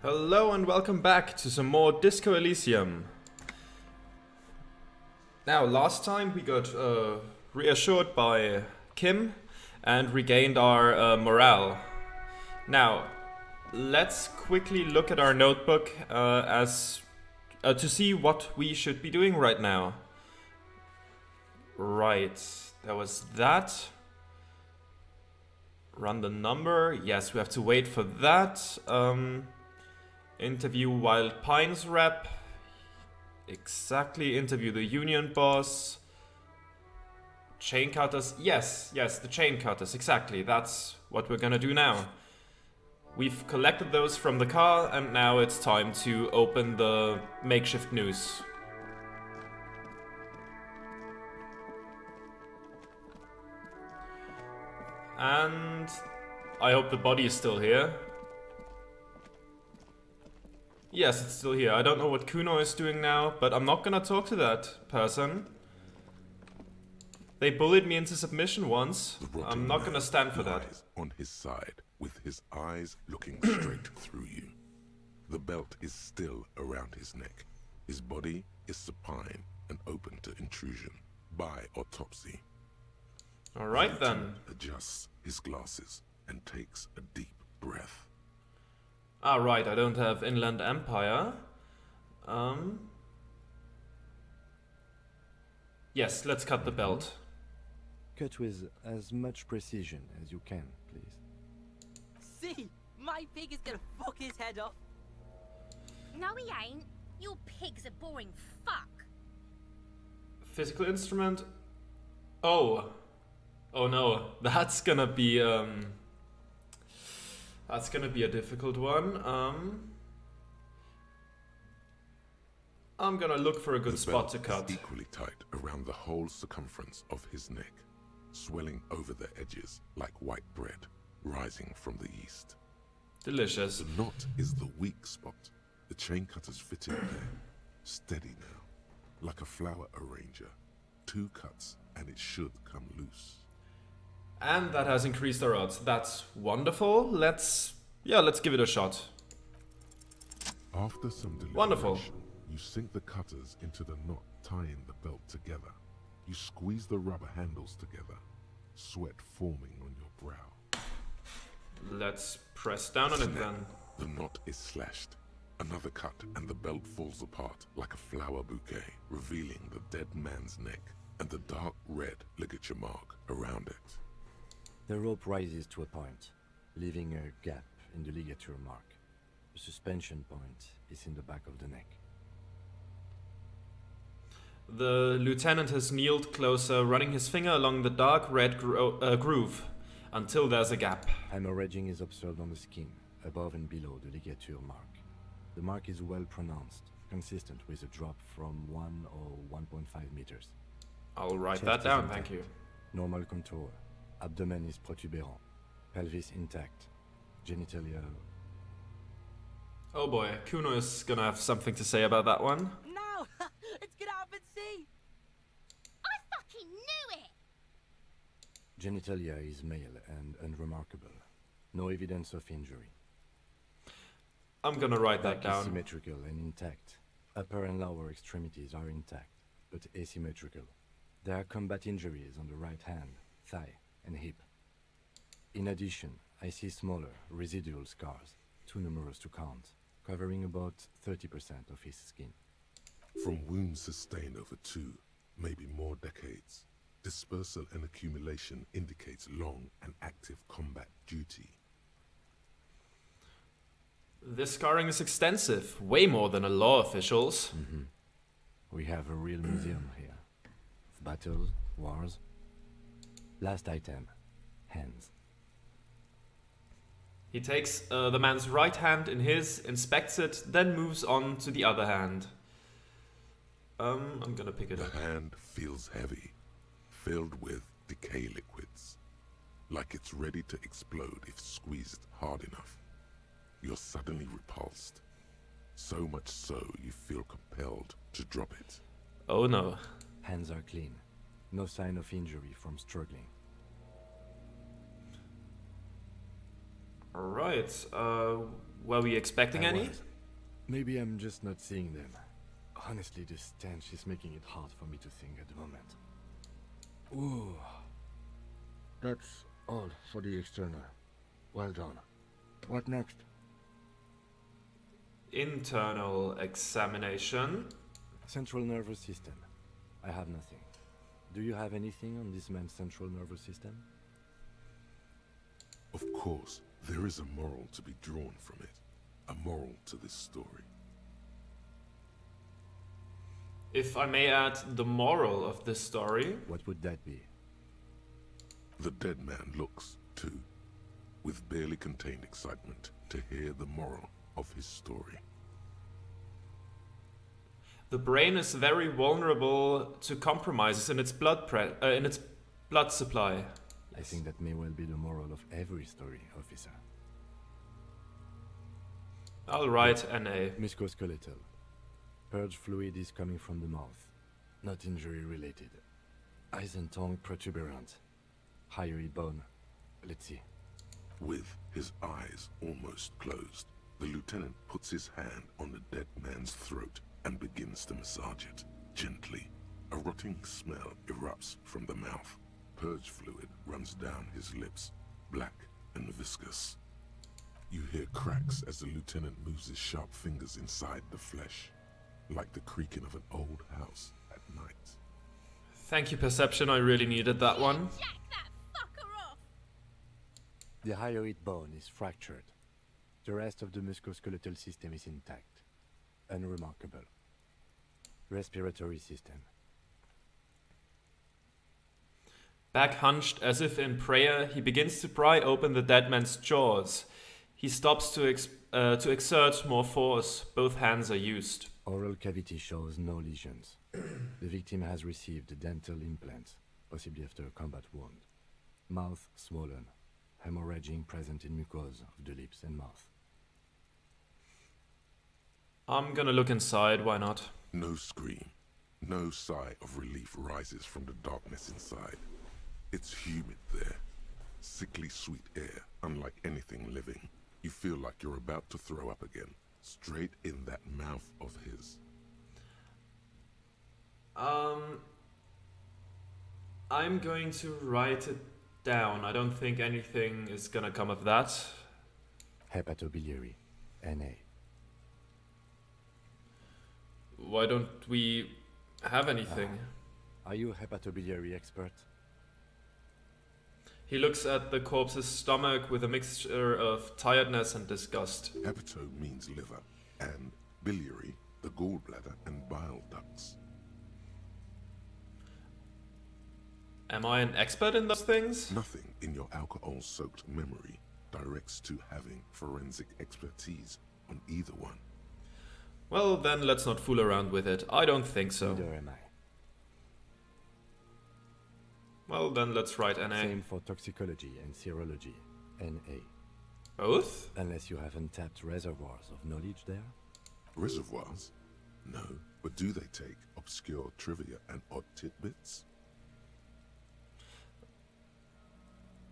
Hello and welcome back to some more Disco Elysium. Now, last time we got uh, reassured by Kim and regained our uh, morale. Now, let's quickly look at our notebook uh, as uh, to see what we should be doing right now. Right, there was that. Run the number. Yes, we have to wait for that. Um, interview Wild Pines rep. Exactly. Interview the union boss. Chain cutters. Yes, yes, the chain cutters. Exactly. That's what we're gonna do now. We've collected those from the car, and now it's time to open the makeshift news. And I hope the body is still here. Yes, it's still here. I don't know what Cuno is doing now, but I'm not gonna talk to that person. They bullied me into submission once. I'm not gonna stand for that. On his side, with his eyes looking straight through you. The belt is still around his neck. His body is supine and open to intrusion by autopsy. Alright then. Adjusts his glasses and takes a deep breath. Ah, right, I don't have Inland Empire. Um. Yes, let's cut the belt. Cut with as much precision as you can, please. See, my pig is gonna fuck his head off. No, he ain't. Your pig's a boring fuck. Physical instrument. Oh. Oh no, that's gonna be, um. That's gonna be a difficult one. Um. I'm gonna look for a good The spot to cut. equally tight around the whole circumference of his neck, swelling over the edges like white bread rising from the east. Delicious. The knot is the weak spot. The chain cutters fit in there, steady now, like a flower arranger. Two cuts and it should come loose. And that has increased our odds. That's wonderful. Let's. Yeah, let's give it a shot. After some Wonderful. you sink the cutters into the knot tying the belt together. You squeeze the rubber handles together, sweat forming on your brow. Let's press down on it then. The knot is slashed. Another cut, and the belt falls apart like a flower bouquet, revealing the dead man's neck and the dark red ligature mark around it. The rope rises to a point, leaving a gap in the ligature mark. The suspension point is in the back of the neck. The lieutenant has kneeled closer, running his finger along the dark red gro- uh, groove until there's a gap. Hemorrhaging is observed on the skin, above and below the ligature mark. The mark is well pronounced, consistent with a drop from 1 or 1.5 meters. I'll write Chest that down, thank you. Normal contour. Abdomen is protuberant. Pelvis intact. Genitalia. Oh boy, Cuno is gonna have something to say about that one. No, let's get out and see. I fucking knew it! Genitalia is male and unremarkable. No evidence of injury. I'm gonna write that Back is down. symmetrical and intact. Upper and lower extremities are intact, but asymmetrical. There are combat injuries on the right hand, thigh, and hip. In addition, I see smaller, residual scars, too numerous to count, covering about 30% of his skin. From wounds sustained over two, maybe more decades, dispersal and accumulation indicates long and active combat duty. This scarring is extensive, way more than a law official's. Mm-hmm. We have a real museum here. Of battles, wars. Last item, hands. He takes uh, the man's right hand in his, inspects it, then moves on to the other hand. Um, I'm gonna pick it The up. hand feels heavy, filled with decay liquids, like it's ready to explode if squeezed hard enough. You're suddenly repulsed, so much so you feel compelled to drop it. Oh no. Hands are clean. No sign of injury from struggling. Alright, uh, Were we expecting I any? was. Maybe I'm just not seeing them. Honestly, this stench is making it hard for me to think at the moment. Ooh. That's all for the external. Well done. What next? Internal examination. Central nervous system. I have nothing. Do you have anything on this man's central nervous system? Of course, there is a moral to be drawn from it. A moral to this story. If I may add the moral of this story, What would that be? The dead man looks, too, with barely contained excitement to hear the moral of his story. The brain is very vulnerable to compromises in its blood pre- uh, in its blood supply. I think that may well be the moral of every story, officer. I'll write NA. Musculoskeletal. Purge fluid is coming from the mouth. Not injury related. Eyes and tongue protuberant. Hyoid bone. Let's see. With his eyes almost closed, the lieutenant puts his hand on the dead man's throat and begins to massage it, gently. A rotting smell erupts from the mouth. Purge fluid runs down his lips, black and viscous. You hear cracks as the lieutenant moves his sharp fingers inside the flesh, like the creaking of an old house at night. Thank you, Perception. I really needed that one. Jack that fucker off! The hyoid bone is fractured. The rest of the musculoskeletal system is intact. Unremarkable. Respiratory system. Back hunched as if in prayer, he begins to pry open the dead man's jaws. He stops to, ex- uh, to exert more force. Both hands are used. Oral cavity shows no lesions. the victim has received dental implants, possibly after a combat wound. Mouth swollen. Hemorrhaging present in mucosa of the lips and mouth. I'm gonna look inside, why not? No scream, no sigh of relief rises from the darkness inside. It's humid there. Sickly sweet air, unlike anything living. You feel like you're about to throw up again, straight in that mouth of his. Um, I'm going to write it down. I don't think anything is gonna come of that. Hepatobiliary. NA. Why don't we have anything? Ah. Are you a hepatobiliary expert? He looks at the corpse's stomach with a mixture of tiredness and disgust. Hepato means liver, and biliary, the gallbladder and bile ducts. Am I an expert in those things? Nothing in your alcohol-soaked memory directs to having forensic expertise on either one. Well, then let's not fool around with it. I don't think so. Neither am I. Well, then let's write NA. Same for toxicology and serology. NA. Both? Unless you have untapped reservoirs of knowledge there? Reservoirs? No, but do they take obscure trivia and odd tidbits?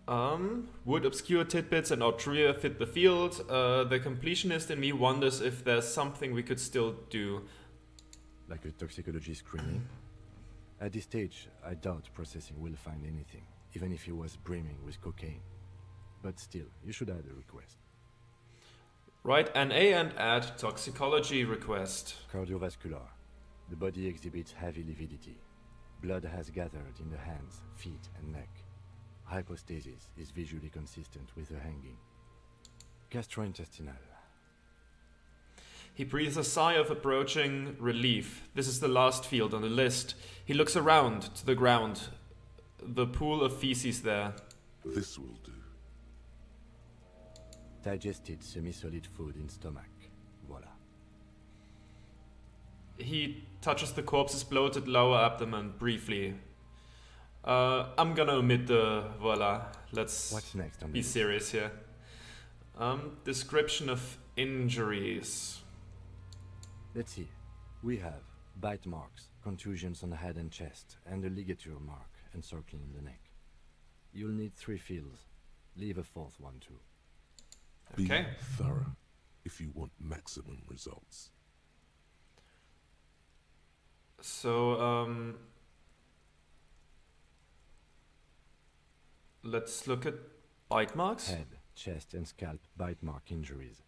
Um, would obscure tidbits and odd fit the field? Uh, the completionist in me wonders if there's something we could still do. Like a toxicology screening? At this stage, I doubt processing will find anything, even if he was brimming with cocaine. But still, you should add a request. Write NA and add toxicology request. Cardiovascular. The body exhibits heavy lividity. Blood has gathered in the hands, feet, and neck. Hypostasis is visually consistent with the hanging. Gastrointestinal. He breathes a sigh of approaching relief. This is the last field on the list. He looks around to the ground. The pool of feces there. This will do. Digested semi-solid food in stomach. Voila. He touches the corpse's bloated lower abdomen briefly. Uh, I'm gonna omit the voila. Let's What's next on be list? serious here. Um, description of injuries. Let's see. We have bite marks, contusions on the head and chest, and a ligature mark encircling the neck. You'll need three fields. Leave a fourth one too. Okay. Be thorough. if you want maximum results. So, um, let's look at bite marks. Head, chest, and scalp bite mark injuries.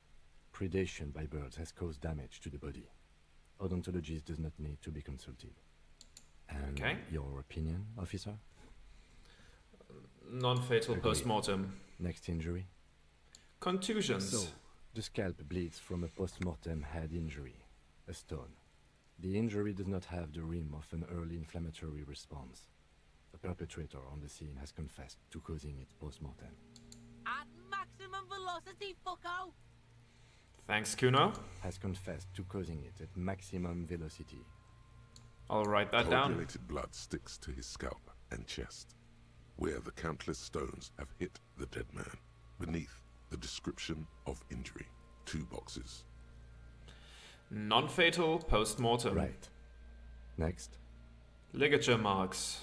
Predation by birds has caused damage to the body. Odontologist does not need to be consulted. And Okay. your opinion, officer? Non-fatal post-mortem. Next injury? Contusions. So, the scalp bleeds from a post-mortem head injury, a stone. The injury does not have the rim of an early inflammatory response. The perpetrator on the scene has confessed to causing it post-mortem. At maximum velocity, fucko! Thanks, Cuno. Has confessed to causing it at maximum velocity. I'll write that down. Coagulated blood sticks to his scalp and chest, where the countless stones have hit the dead man. Beneath the description of injury, two boxes. Non-fatal post-mortem. Right. Next. Ligature marks.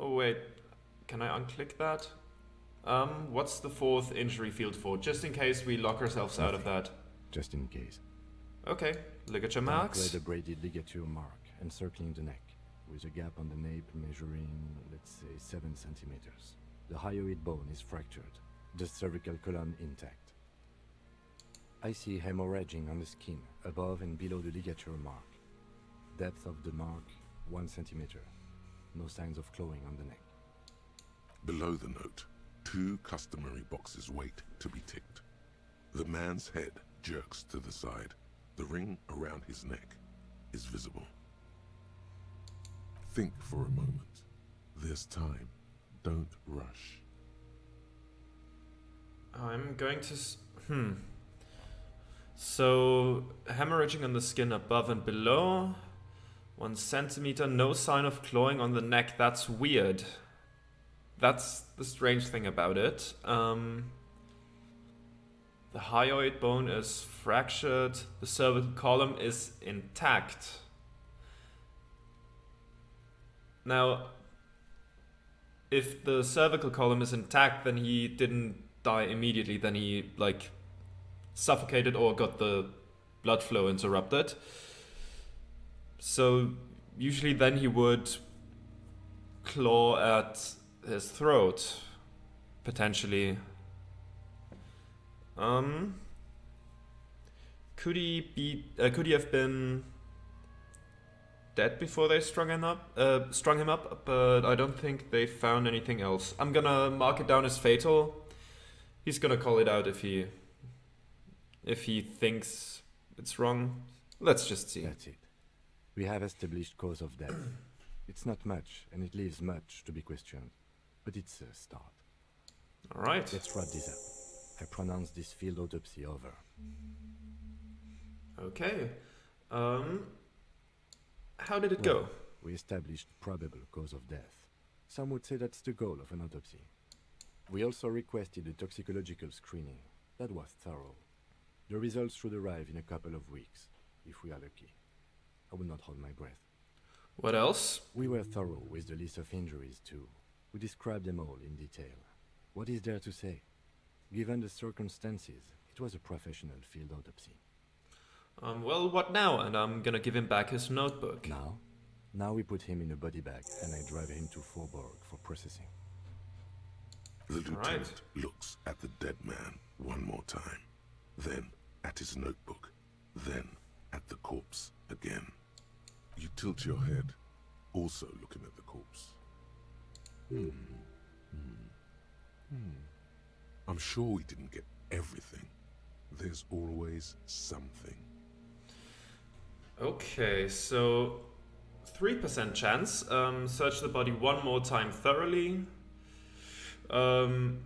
Oh wait, can I unclick that? Um, what's the fourth injury field for? Just in case we lock ourselves out of that. Just in case. Okay, ligature marks. red abraded ligature mark encircling the neck, with a gap on the nape measuring, let's say, 7 centimeters. The hyoid bone is fractured, the cervical column intact. I see hemorrhaging on the skin, above and below the ligature mark. Depth of the mark, 1 centimeter. No signs of clawing on the neck. Below the note, two customary boxes wait to be ticked. The man's head jerks to the side. The ring around his neck is visible. Think for a moment. There's time. Don't rush. I'm going to. S- hmm. So, hemorrhaging on the skin above and below. One centimeter, no sign of clawing on the neck. That's weird. That's the strange thing about it. Um, the hyoid bone is fractured, the cervical column is intact. Now, if the cervical column is intact, then he didn't die immediately. Then he like suffocated or got the blood flow interrupted. So usually, then he would claw at his throat, potentially. Um, could he be? Uh, could he have been dead before they strung him up? Uh, strung him up, but I don't think they found anything else. I'm gonna mark it down as fatal. He's gonna call it out if he if he thinks it's wrong. Let's just see. That's it. We have established cause of death. it's not much, and it leaves much to be questioned. But it's a start. All right. Let's wrap this up. I pronounce this field autopsy over. Okay. Um, how did it go? We established probable cause of death. Some would say that's the goal of an autopsy. We also requested a toxicological screening. That was thorough. The results should arrive in a couple of weeks, if we are lucky. I will not hold my breath. What else? We were thorough with the list of injuries, too. We described them all in detail. What is there to say? Given the circumstances, it was a professional field autopsy. Um, well, what now? And I'm gonna give him back his notebook. Now? Now we put him in a body bag and I drive him to Forborg for processing. The All right. lieutenant looks at the dead man one more time, then at his notebook, then at the corpse again. You tilt your head, also looking at the corpse. Hmm. Hmm. Hmm. I'm sure we didn't get everything. There's always something. Okay, so 3% chance. Um, search the body one more time thoroughly. Um,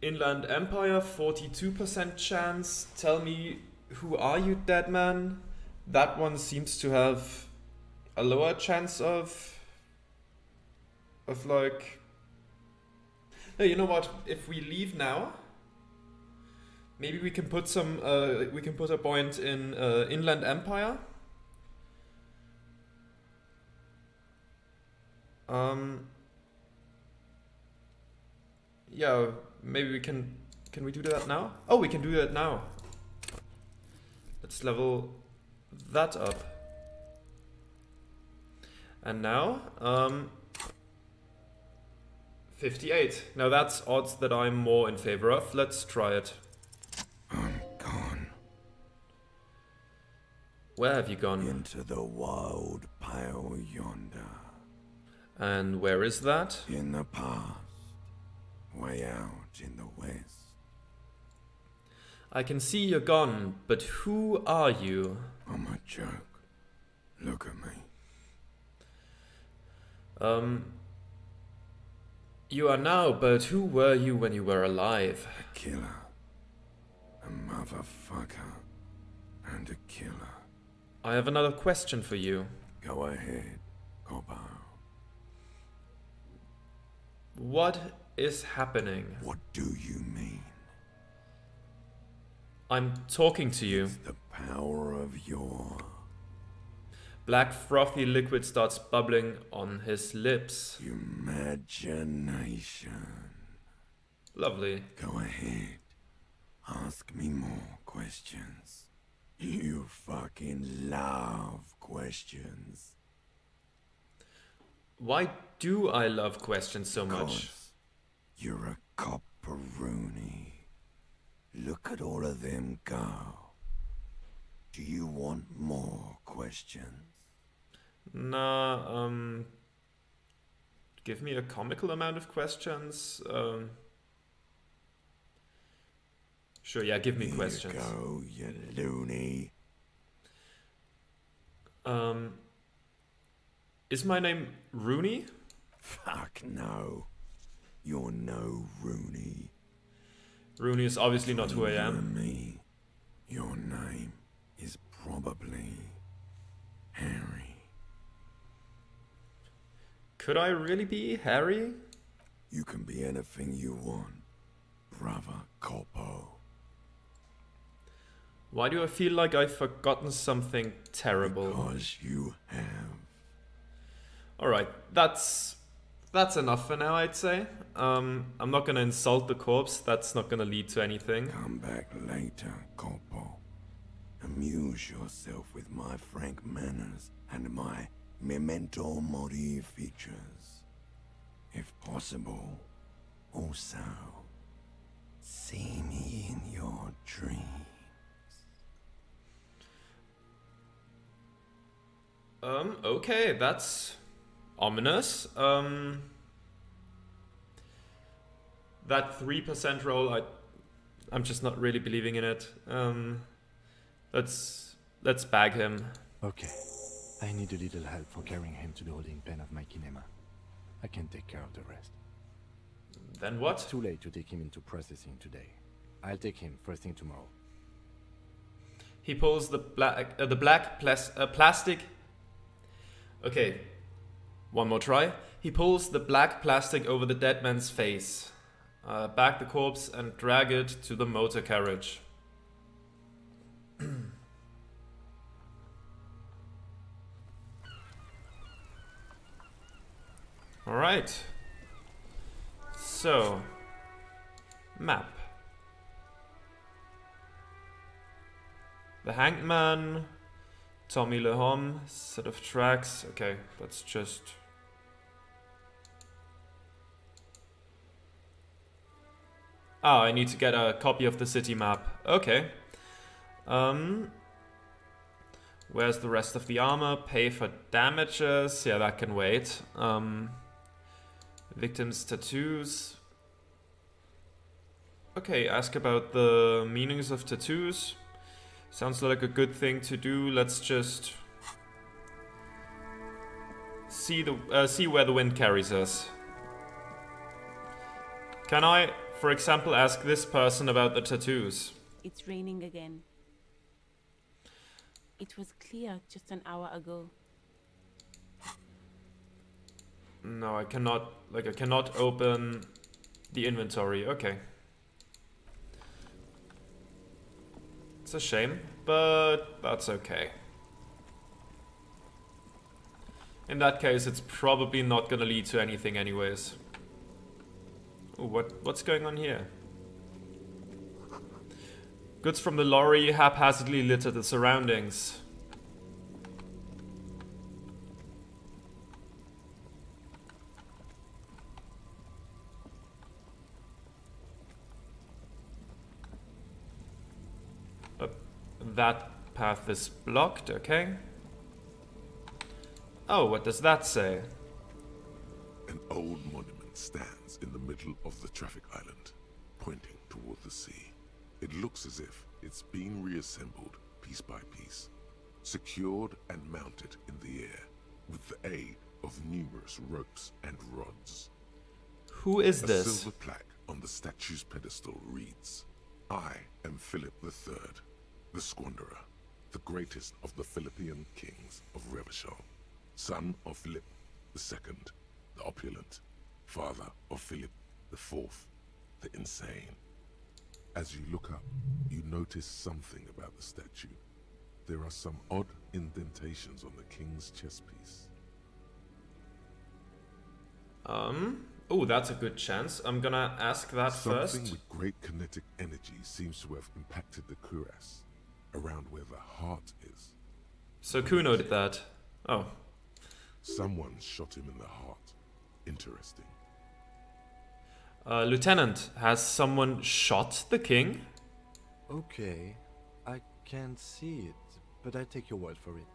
Inland Empire, 42% chance. Tell me, who are you, dead man? That one seems to have a lower chance of. of like. No, you know what? If we leave now, maybe we can put some. Uh, we can put a point in uh, Inland Empire. Um. Yeah, maybe we can Can we do that now? Oh, we can do that now. Let's level that up. And now, um, 58. Now that's odds that I'm more in favor of. Let's try it. I'm gone Where have you gone? into the wild pale yonder. And where is that? In the past, way out in the west. I can see you're gone, but who are you? I'm a joke. Look at me. Um, you are now, but who were you when you were alive? A killer. A motherfucker. And a killer. I have another question for you. Go ahead, Coppo. What is happening? What do you mean? I'm talking to you. The power of your Black frothy liquid starts bubbling on his lips. imagination. Lovely. Go ahead. Ask me more questions. You fucking love questions. Why do I love questions so much? You're a copperoonie. Look at all of them go. Do you want more questions? Nah, um. Give me a comical amount of questions. Um. Sure, yeah, give me Here questions. You go, you loony. Um. Is my name Rooney? Fuck no. You're no Rooney. Rooney is obviously not who I am. me. Your name probably Harry. Could I really be Harry? You can be anything you want, brother Coppo. Why do I feel like I've forgotten something terrible? Because you have. Alright, that's that's enough for now, I'd say. Um, I'm not gonna insult the corpse, that's not gonna lead to anything. Come back later, Coppo. Amuse yourself with my frank manners and my memento mori features. If possible, also see me in your dreams. Um, okay, that's ominous. Um, that 3% roll, I, I'm just not really believing in it. Um, let's, let's bag him. Okay. I need a little help for carrying him to the holding pen of my Kineema. I can take care of the rest. Then what? It's too late to take him into processing today. I'll take him first thing tomorrow. He pulls the black, uh, the black plas- uh, plastic. Okay, one more try. He pulls the black plastic over the dead man's face, uh, back the corpse, and drag it to the motor carriage. All right. So, map. The Hanged Man, Tommy Lehom, set of tracks. Okay, let's just. Ah, I need to get a copy of the city map. Okay. Um. Where's the rest of the armor? Pay for damages. Yeah, that can wait. Um. Victims' tattoos. Okay, ask about the meanings of tattoos. Sounds like a good thing to do. Let's just see the uh, see where the wind carries us. Can I, for example, ask this person about the tattoos? It's raining again. It was clear just an hour ago. No, I cannot. Like, I cannot open the inventory. Okay. It's a shame, but that's okay. In that case, it's probably not gonna lead to anything anyways. Ooh, what what's going on here? Goods from the lorry haphazardly litter the surroundings. That path is blocked, okay. Oh, what does that say? An old monument stands in the middle of the traffic island, pointing toward the sea. It looks as if it's been reassembled piece by piece, secured and mounted in the air with the aid of numerous ropes and rods. Who is A this? silver plaque on the statue's pedestal reads, I am Philip III, the Squanderer, the greatest of the Philippian kings of Revachol, son of Philip II, the opulent, father of Philip IV, the insane. As you look up, you notice something about the statue. There are some odd indentations on the king's chest piece. Um. Oh, that's a good chance. I'm gonna ask that Something first. with great kinetic energy seems to have impacted the cuirass, around where the heart is. So Cuno did that. Oh. Someone shot him in the heart. Interesting. Uh, Lieutenant, has someone shot the king? Okay, I can't see it, but I take your word for it.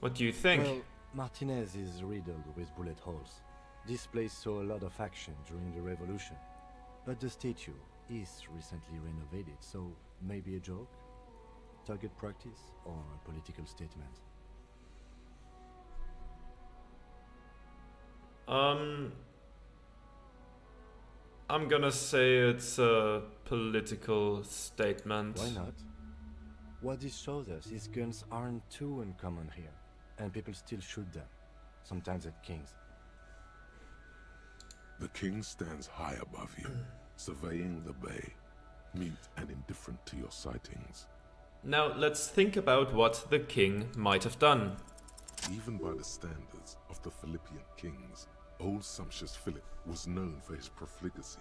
What do you think? Well, Martinez is riddled with bullet holes. This place saw a lot of action during the revolution. But the statue is recently renovated, so maybe a joke? Target practice or a political statement? um. I'm gonna say it's a political statement. Why not? What this shows us is guns aren't too uncommon here, and people still shoot them, sometimes at kings. The king stands high above you, surveying the bay, mute and indifferent to your sightings. Now let's think about what the king might have done. Even by the standards of the Philippian kings, old sumptuous Philip was known for his profligacy.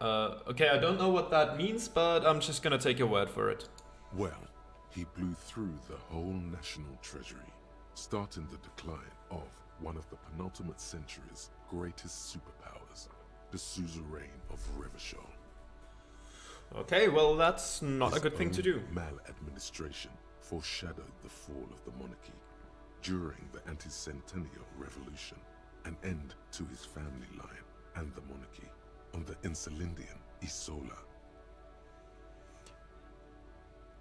Uh, okay, I don't know what that means, but I'm just gonna take your word for it. Well, he blew through the whole national treasury, starting the decline of one of the penultimate century's greatest superpowers, the suzerain of Revachol. Okay, well, that's not a good thing to do. Maladministration foreshadowed the fall of the monarchy during the anti-centennial revolution, an end to his family line and the monarchy on the Insulindian Isola.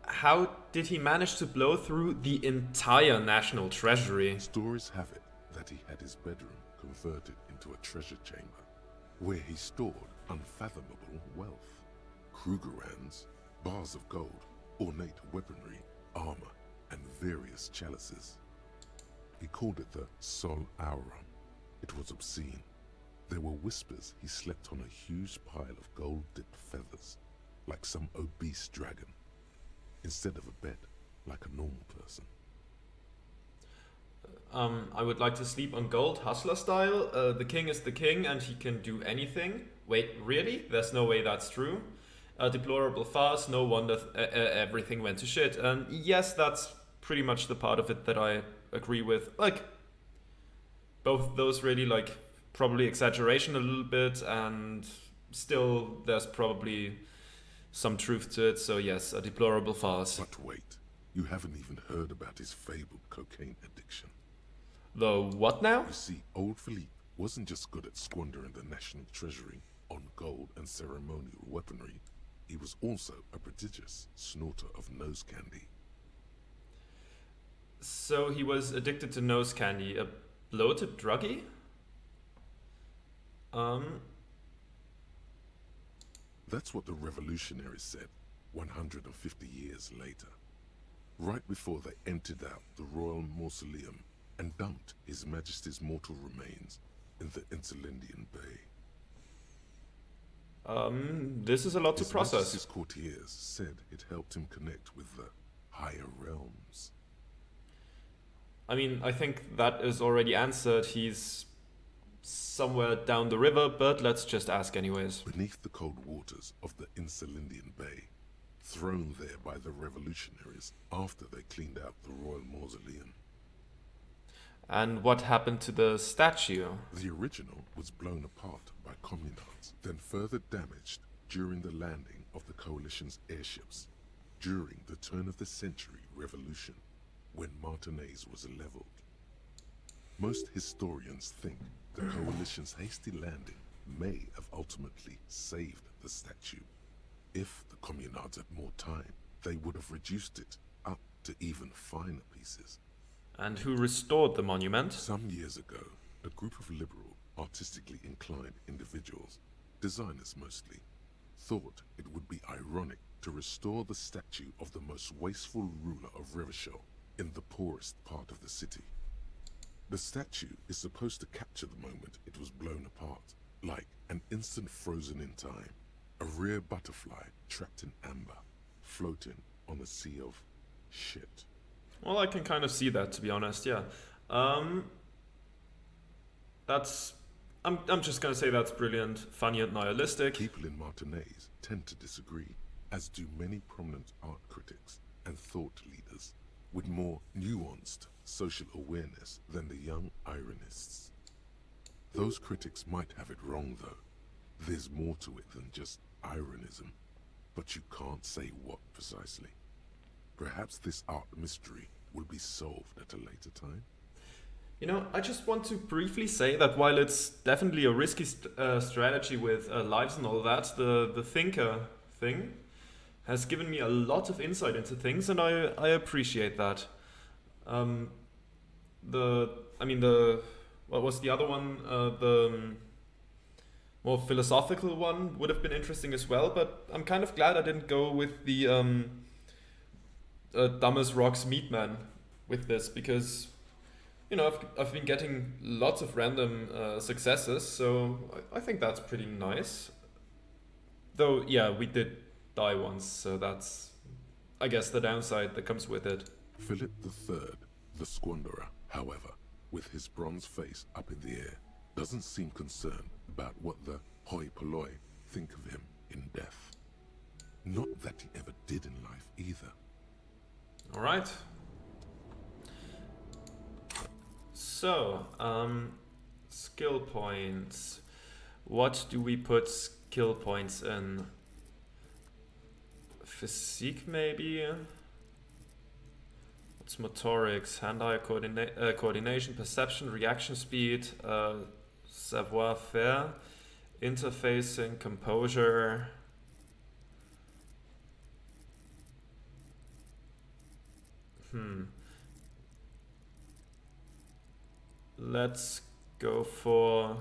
How did he manage to blow through the entire national treasury? Stories have it that he had his bedroom converted into a treasure chamber, where he stored unfathomable wealth. Krugerrands, bars of gold, ornate weaponry, armor, and various chalices. He called it the Sol Auron. It was obscene. There were whispers he slept on a huge pile of gold-dipped feathers, like some obese dragon, instead of a bed, like a normal person. Um, I would like to sleep on gold, hustler style. Uh, the king is the king and he can do anything. Wait, really? There's no way that's true. A deplorable farce, no wonder th- everything went to shit. And yes, that's pretty much the part of it that I agree with. Like, both those really, like, probably exaggeration a little bit, and still there's probably some truth to it. So, yes, a deplorable farce. But wait, you haven't even heard about his fabled cocaine addiction. The what now? You see, old Philippe wasn't just good at squandering the national treasury on gold and ceremonial weaponry, he was also a prodigious snorter of nose candy. So he was addicted to nose candy, a bloated druggie? Um, That's what the revolutionaries said 150 years later. Right before they emptied out the royal mausoleum and dumped His Majesty's mortal remains in the Insulindian Bay. Um, this is a lot to process. Majesty's courtiers said it helped him connect with the higher realms. I mean, I think that is already answered. He's somewhere down the river, but let's just ask anyways. Beneath the cold waters of the Insulindian Bay, thrown there by the revolutionaries after they cleaned out the royal mausoleum. And what happened to the statue? The original was blown apart communards, then further damaged during the landing of the Coalition's airships during the turn of the century revolution when Martinez was leveled. Most historians think the Coalition's hasty landing may have ultimately saved the statue. If the communards had more time, they would have reduced it up to even finer pieces. And who restored the monument? Some years ago, a group of liberal, artistically inclined individuals, designers mostly, thought it would be ironic to restore the statue of the most wasteful ruler of Revachol in the poorest part of the city. The statue is supposed to capture the moment it was blown apart, like an instant frozen in time, a rare butterfly trapped in amber, floating on a sea of shit. Well, I can kind of see that, to be honest. Yeah, um, that's. I'm. I'm just gonna say that's brilliant, funny, and nihilistic. People in Martinez tend to disagree, as do many prominent art critics and thought leaders with more nuanced social awareness than the young ironists. Those critics might have it wrong, though. There's more to it than just ironism, but you can't say what precisely. Perhaps this art mystery will be solved at a later time. You know, I just want to briefly say that while it's definitely a risky st- uh, strategy with uh, lives and all that, the the thinker thing has given me a lot of insight into things, and I I appreciate that. Um, the I mean the what was the other one? Uh, the um, more philosophical one would have been interesting as well, but I'm kind of glad I didn't go with the um, uh, dumb as rocks meatman with this because you know I've, I've been getting lots of random uh, successes, so I, I think that's pretty nice. Though yeah, we did die once, so that's I guess the downside that comes with it. Philip III, the Squanderer, however, with his bronze face up in the air, doesn't seem concerned about what the hoi polloi think of him in death. Not that he ever did in life either. All right. So, um, skill points. What do we put skill points in? Physique, maybe? What's motorics? Hand-eye coordina- uh, coordination, perception, reaction speed, uh, savoir-faire, interfacing, composure. Hmm. Let's go for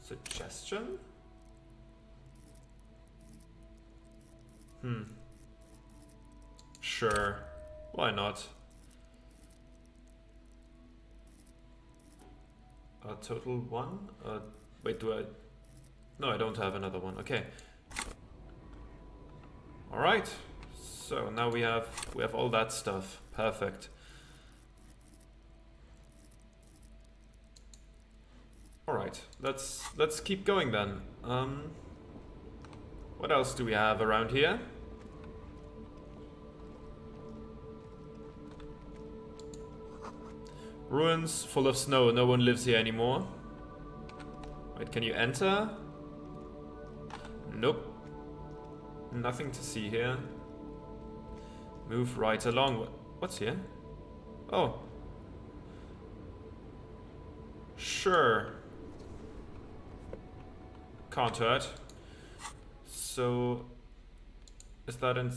suggestion. Hmm. Sure. Why not? A total one? Uh, wait, do I? No, I don't have another one. Okay. All right. So now we have we have all that stuff. Perfect. Right. Let's let's keep going then. Um, what else do we have around here? Ruins full of snow. No one lives here anymore. Wait, can you enter? Nope. Nothing to see here. Move right along. What's here? Oh. Sure. Can't hurt. So, is that in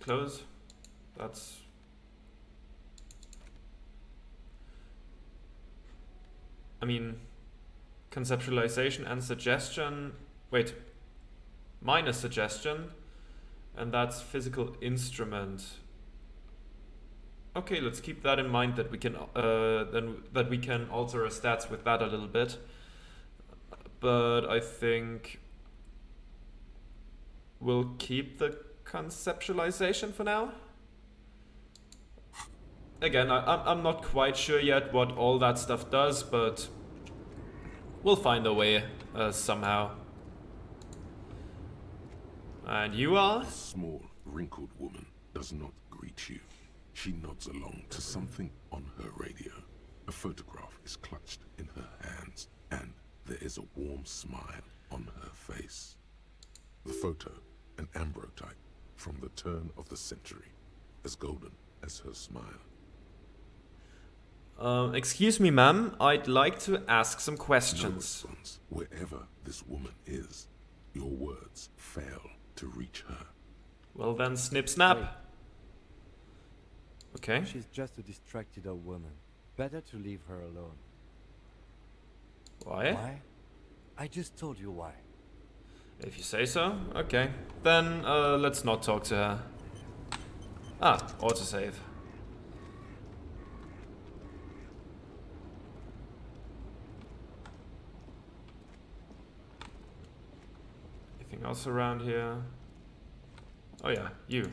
close? That's I mean, conceptualization and suggestion. Wait, minus suggestion, and that's physical instrument. Okay, let's keep that in mind that we can uh, then that we can alter our stats with that a little bit. But I think we'll keep the conceptualization for now. Again, I, I'm not quite sure yet what all that stuff does, but we'll find a way uh, somehow. And you are? The small, wrinkled woman does not greet you. She nods along to something on her radio. A photograph is clutched in her hands, and there is a warm smile on her face. The photo, an ambrotype from the turn of the century, as golden as her smile. Um, excuse me, ma'am. I'd like to ask some No questions. response. Wherever this woman is, your words fail to reach her. Well then, snip snap. Wait. Okay. She's just a distracted old woman. Better to leave her alone. Why? Why? I just told you why. If you say so. Okay. Then uh, let's not talk to her. Ah, autosave. Anything else around here? Oh yeah, you.